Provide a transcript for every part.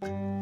Thank you.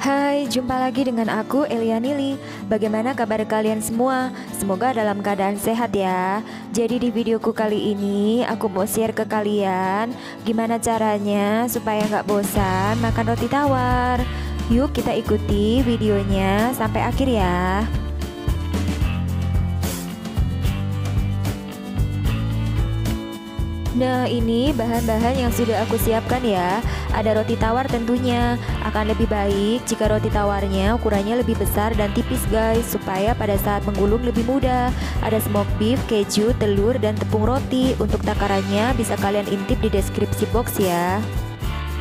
Hai, jumpa lagi dengan aku Elia Nili. Bagaimana kabar kalian semua? Semoga dalam keadaan sehat ya. Jadi di videoku kali ini aku mau share ke kalian gimana caranya supaya nggak bosan makan roti tawar. Yuk kita ikuti videonya sampai akhir ya. Nah ini bahan-bahan yang sudah aku siapkan ya. Ada roti tawar tentunya. Akan lebih baik jika roti tawarnya ukurannya lebih besar dan tipis guys Supaya pada saat menggulung lebih mudah. Ada smoked beef, keju, telur, dan tepung roti. Untuk takarannya bisa kalian intip di deskripsi box ya.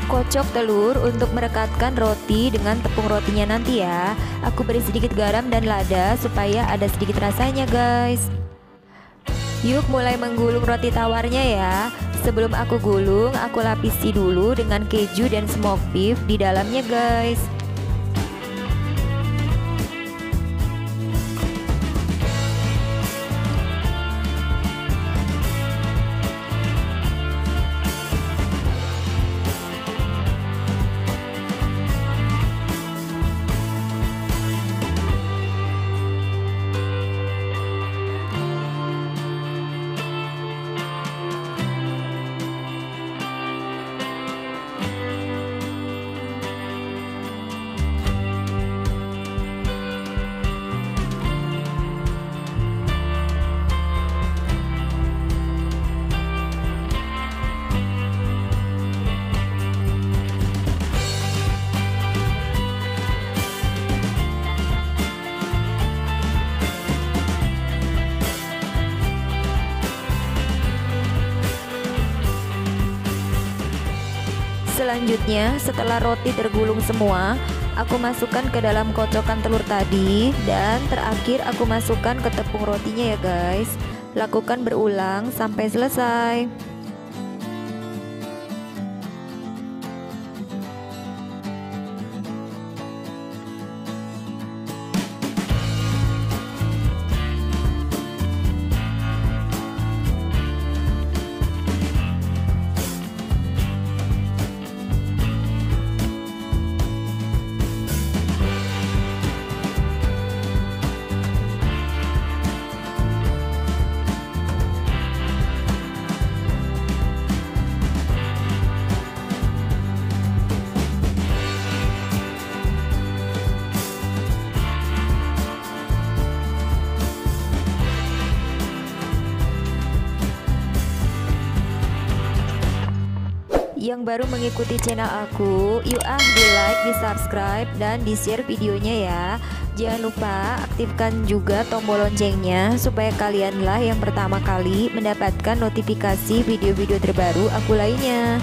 Kocok telur untuk merekatkan roti dengan tepung rotinya nanti ya. Aku beri sedikit garam dan lada supaya ada sedikit rasanya guys Yuk mulai menggulung roti tawarnya ya. Sebelum aku gulung, aku lapisi dulu dengan keju dan smoked beef di dalamnya guys Selanjutnya, setelah roti tergulung semua, aku masukkan ke dalam kocokan telur tadi dan terakhir aku masukkan ke tepung rotinya ya guys. Lakukan berulang sampai selesai. Yang baru mengikuti channel aku, yuk ah di like, di subscribe, dan di share videonya ya. Jangan lupa aktifkan juga tombol loncengnya supaya kalianlah yang pertama kali mendapatkan notifikasi video-video terbaru aku lainnya.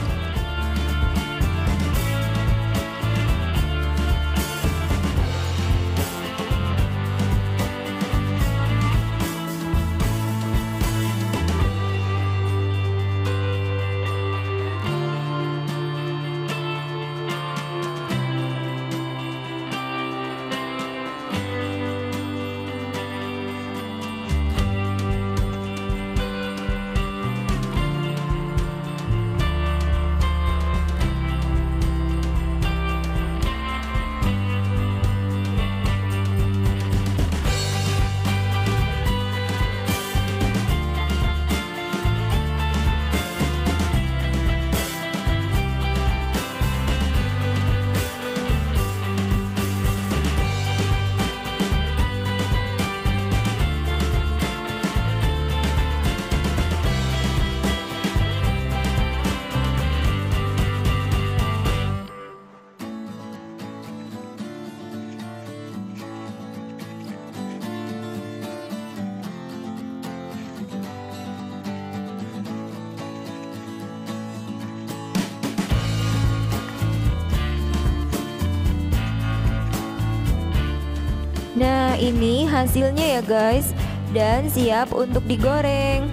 Nah ini hasilnya ya guys. Dan siap untuk digoreng.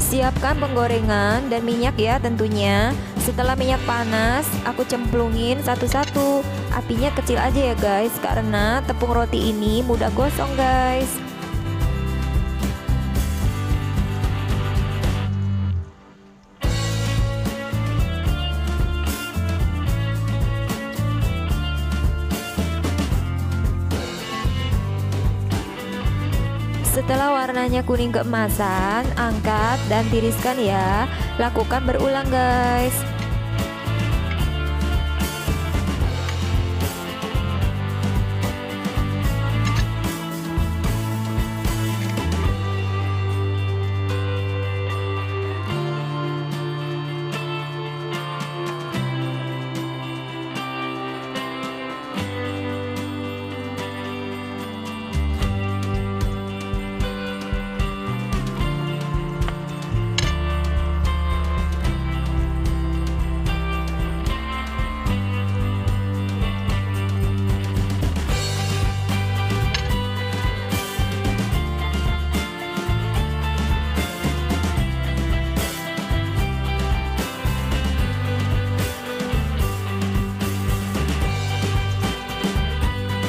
Siapkan penggorengan dan minyak ya tentunya. Setelah minyak panas, aku cemplungin satu-satu. Apinya kecil aja ya guys Karena tepung roti ini mudah gosong guys. Setelah warnanya kuning keemasan, angkat dan tiriskan ya. Lakukan berulang guys.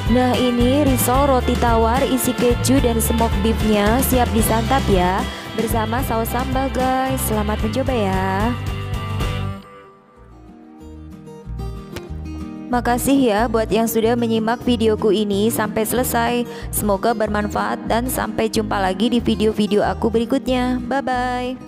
Nah ini risol roti tawar isi keju dan smoke beefnya. Siap disantap ya. Bersama saus sambal guys. Selamat mencoba ya. Makasih ya buat yang sudah menyimak videoku ini sampai selesai. Semoga bermanfaat dan sampai jumpa lagi di video-video aku berikutnya. Bye-bye